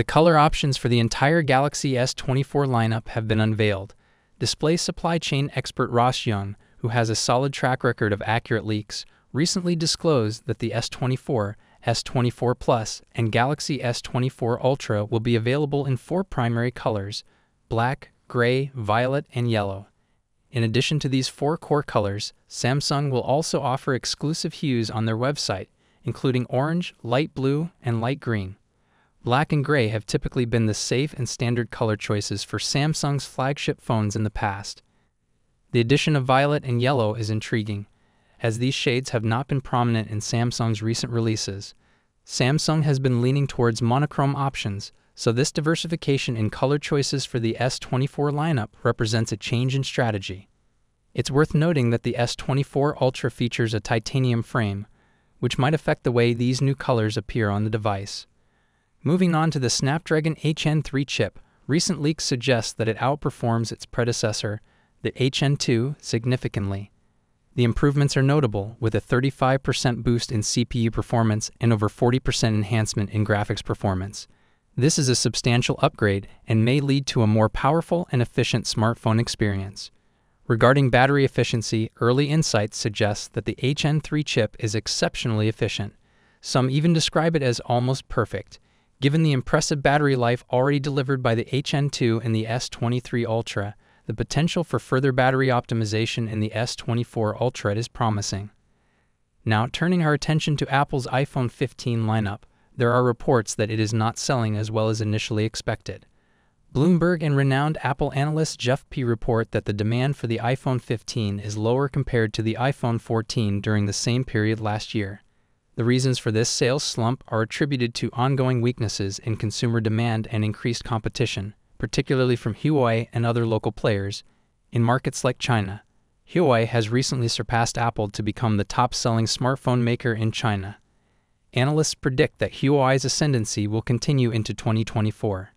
The color options for the entire Galaxy S24 lineup have been unveiled. Display supply chain expert Ross Young, who has a solid track record of accurate leaks, recently disclosed that the S24, S24 Plus, and Galaxy S24 Ultra will be available in four primary colors black, gray, violet, and yellow. In addition to these four core colors, Samsung will also offer exclusive hues on their website, including orange, light blue, and light green. Black and gray have typically been the safe and standard color choices for Samsung's flagship phones in the past. The addition of violet and yellow is intriguing, as these shades have not been prominent in Samsung's recent releases. Samsung has been leaning towards monochrome options, so this diversification in color choices for the S24 lineup represents a change in strategy. It's worth noting that the S24 Ultra features a titanium frame, which might affect the way these new colors appear on the device. Moving on to the Snapdragon 8 Gen 3 chip, recent leaks suggest that it outperforms its predecessor, the 8 Gen 2, significantly. The improvements are notable, with a 35% boost in CPU performance and over 40% enhancement in graphics performance. This is a substantial upgrade and may lead to a more powerful and efficient smartphone experience. Regarding battery efficiency, early insights suggest that the 8 Gen 3 chip is exceptionally efficient. Some even describe it as almost perfect. Given the impressive battery life already delivered by the 8 Gen 2 and the S23 Ultra, the potential for further battery optimization in the S24 Ultra is promising. Now, turning our attention to Apple's iPhone 15 lineup, there are reports that it is not selling as well as initially expected. Bloomberg and renowned Apple analyst Jeff Pu report that the demand for the iPhone 15 is lower compared to the iPhone 14 during the same period last year. The reasons for this sales slump are attributed to ongoing weaknesses in consumer demand and increased competition, particularly from Huawei and other local players, in markets like China. Huawei has recently surpassed Apple to become the top selling smartphone maker in China. Analysts predict that Huawei's ascendancy will continue into 2024.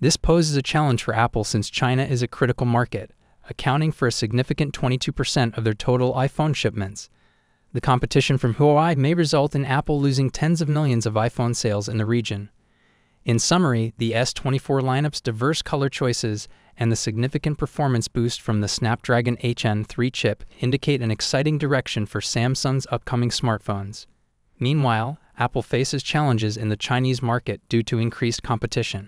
This poses a challenge for Apple since China is a critical market, accounting for a significant 22% of their total iPhone shipments. The competition from Huawei may result in Apple losing tens of millions of iPhone sales in the region. In summary, the S24 lineup's diverse color choices and the significant performance boost from the Snapdragon 8 Gen 3 chip indicate an exciting direction for Samsung's upcoming smartphones. Meanwhile, Apple faces challenges in the Chinese market due to increased competition.